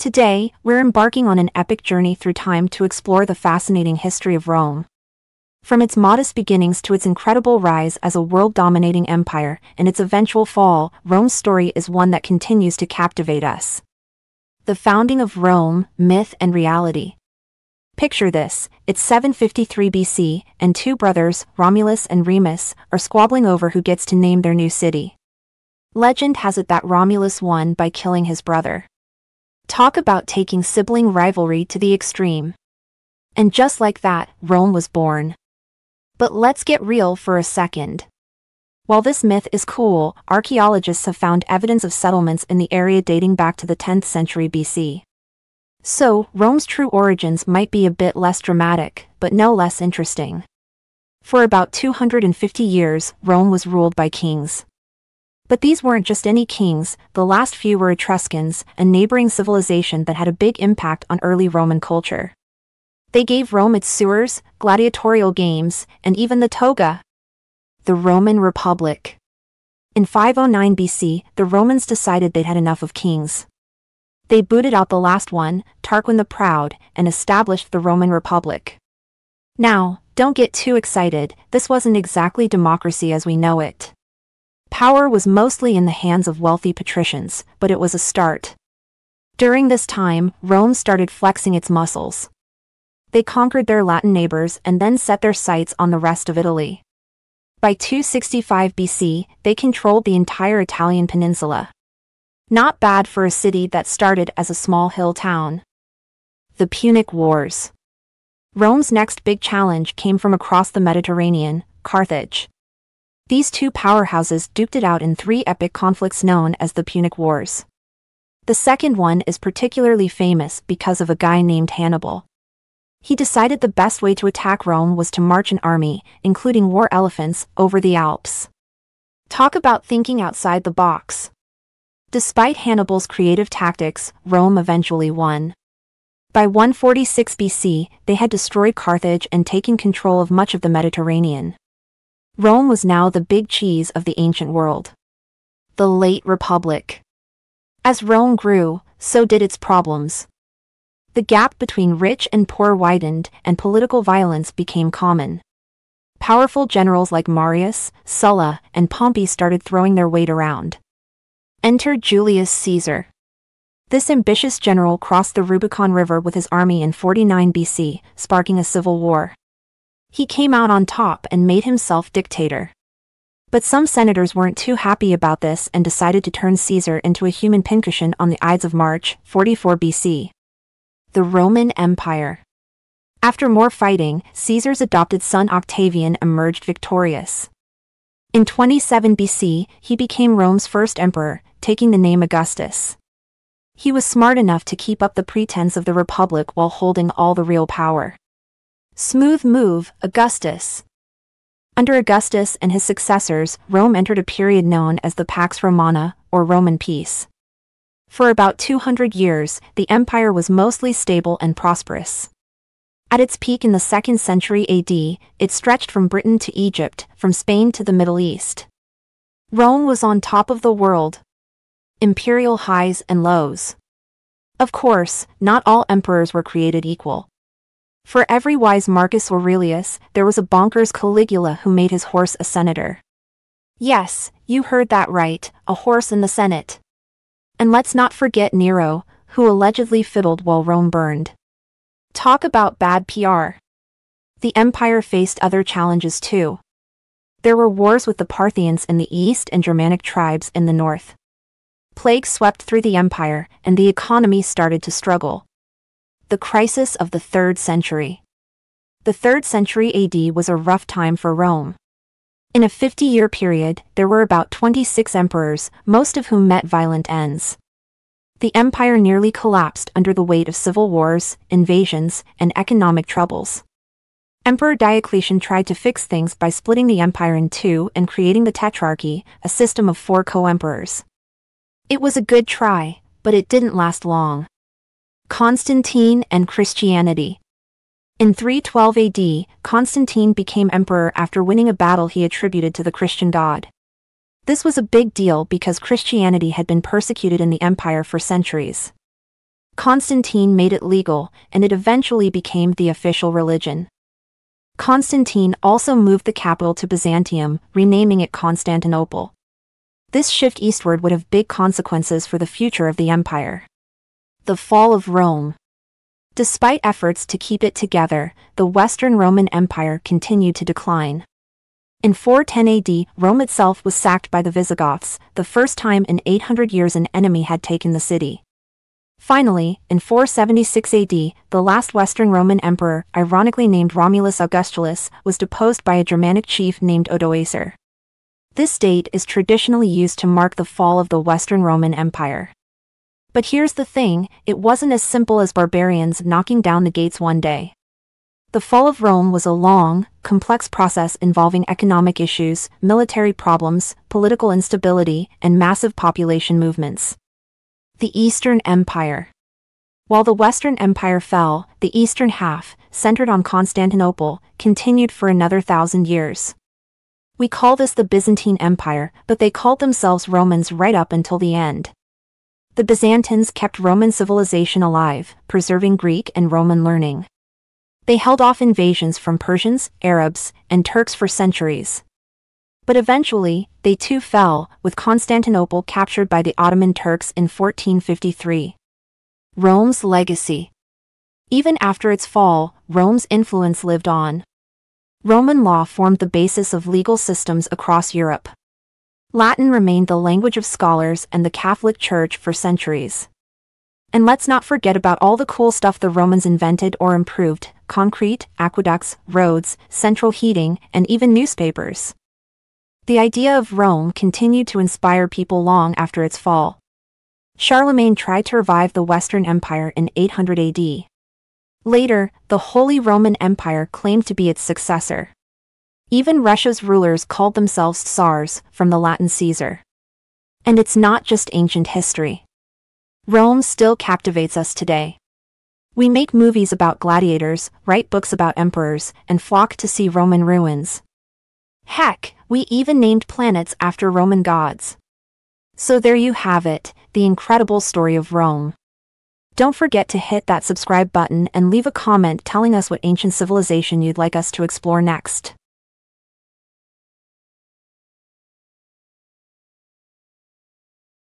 Today, we're embarking on an epic journey through time to explore the fascinating history of Rome. From its modest beginnings to its incredible rise as a world-dominating empire and its eventual fall, Rome's story is one that continues to captivate us. The founding of Rome, myth and reality. Picture this, it's 753 BC, and two brothers, Romulus and Remus, are squabbling over who gets to name their new city. Legend has it that Romulus won by killing his brother. Talk about taking sibling rivalry to the extreme. And just like that, Rome was born. But let's get real for a second. While this myth is cool, archaeologists have found evidence of settlements in the area dating back to the 10th century BC. So, Rome's true origins might be a bit less dramatic, but no less interesting. For about 250 years, Rome was ruled by kings. But these weren't just any kings, the last few were Etruscans, a neighboring civilization that had a big impact on early Roman culture. They gave Rome its sewers, gladiatorial games, and even the toga. The Roman Republic. In 509 BC, the Romans decided they'd had enough of kings. They booted out the last one, Tarquin the Proud, and established the Roman Republic. Now, don't get too excited, this wasn't exactly democracy as we know it. Power was mostly in the hands of wealthy patricians, but it was a start. During this time, Rome started flexing its muscles. They conquered their Latin neighbors and then set their sights on the rest of Italy. By 265 BC, they controlled the entire Italian peninsula. Not bad for a city that started as a small hill town. The Punic Wars. Rome's next big challenge came from across the Mediterranean, Carthage. These two powerhouses duked it out in three epic conflicts known as the Punic Wars. The second one is particularly famous because of a guy named Hannibal. He decided the best way to attack Rome was to march an army, including war elephants, over the Alps. Talk about thinking outside the box. Despite Hannibal's creative tactics, Rome eventually won. By 146 BC, they had destroyed Carthage and taken control of much of the Mediterranean. Rome was now the big cheese of the ancient world. The Late Republic. As Rome grew, so did its problems. The gap between rich and poor widened, and political violence became common. Powerful generals like Marius, Sulla, and Pompey started throwing their weight around. Enter Julius Caesar. This ambitious general crossed the Rubicon River with his army in 49 BC, sparking a civil war. He came out on top and made himself dictator. But some senators weren't too happy about this and decided to turn Caesar into a human pincushion on the Ides of March, 44 BC. The Roman Empire. After more fighting, Caesar's adopted son Octavian emerged victorious. In 27 BC, he became Rome's first emperor, taking the name Augustus. He was smart enough to keep up the pretense of the Republic while holding all the real power. Smooth move, Augustus. Under Augustus and his successors, Rome entered a period known as the Pax Romana, or Roman peace. For about 200 years, the empire was mostly stable and prosperous. At its peak in the 2nd century AD, it stretched from Britain to Egypt, from Spain to the Middle East. Rome was on top of the world. Imperial highs and lows. Of course, not all emperors were created equal. For every wise Marcus Aurelius, there was a bonkers Caligula who made his horse a senator. Yes, you heard that right, a horse in the Senate. And let's not forget Nero, who allegedly fiddled while Rome burned. Talk about bad PR. The empire faced other challenges too. There were wars with the Parthians in the east and Germanic tribes in the north. Plague swept through the empire, and the economy started to struggle. The Crisis of the Third Century The 3rd century AD was a rough time for Rome. In a 50-year period, there were about 26 emperors, most of whom met violent ends. The empire nearly collapsed under the weight of civil wars, invasions, and economic troubles. Emperor Diocletian tried to fix things by splitting the empire in two and creating the Tetrarchy, a system of four co-emperors. It was a good try, but it didn't last long. Constantine and Christianity. In 312 AD, Constantine became emperor after winning a battle he attributed to the Christian god. This was a big deal because Christianity had been persecuted in the empire for centuries. Constantine made it legal, and it eventually became the official religion. Constantine also moved the capital to Byzantium, renaming it Constantinople. This shift eastward would have big consequences for the future of the empire. The fall of Rome. Despite efforts to keep it together, the Western Roman Empire continued to decline. In 410 AD, Rome itself was sacked by the Visigoths, the first time in 800 years an enemy had taken the city. Finally, in 476 AD, the last Western Roman emperor, ironically named Romulus Augustulus, was deposed by a Germanic chief named Odoacer. This date is traditionally used to mark the fall of the Western Roman Empire. But here's the thing, it wasn't as simple as barbarians knocking down the gates one day. The fall of Rome was a long, complex process involving economic issues, military problems, political instability, and massive population movements. The Eastern Empire. While the Western Empire fell, the eastern half, centered on Constantinople, continued for another thousand years. We call this the Byzantine Empire, but they called themselves Romans right up until the end. The Byzantines kept Roman civilization alive, preserving Greek and Roman learning. They held off invasions from Persians, Arabs, and Turks for centuries. But eventually, they too fell, with Constantinople captured by the Ottoman Turks in 1453. Rome's legacy. Even after its fall, Rome's influence lived on. Roman law formed the basis of legal systems across Europe. Latin remained the language of scholars and the Catholic Church for centuries. And let's not forget about all the cool stuff the Romans invented or improved concrete, aqueducts, roads, central heating, and even newspapers. The idea of Rome continued to inspire people long after its fall. Charlemagne tried to revive the Western Empire in 800 AD. Later, the Holy Roman Empire claimed to be its successor. Even Russia's rulers called themselves Tsars, from the Latin Caesar. And it's not just ancient history. Rome still captivates us today. We make movies about gladiators, write books about emperors, and flock to see Roman ruins. Heck, we even named planets after Roman gods. So there you have it, the incredible story of Rome. Don't forget to hit that subscribe button and leave a comment telling us what ancient civilization you'd like us to explore next.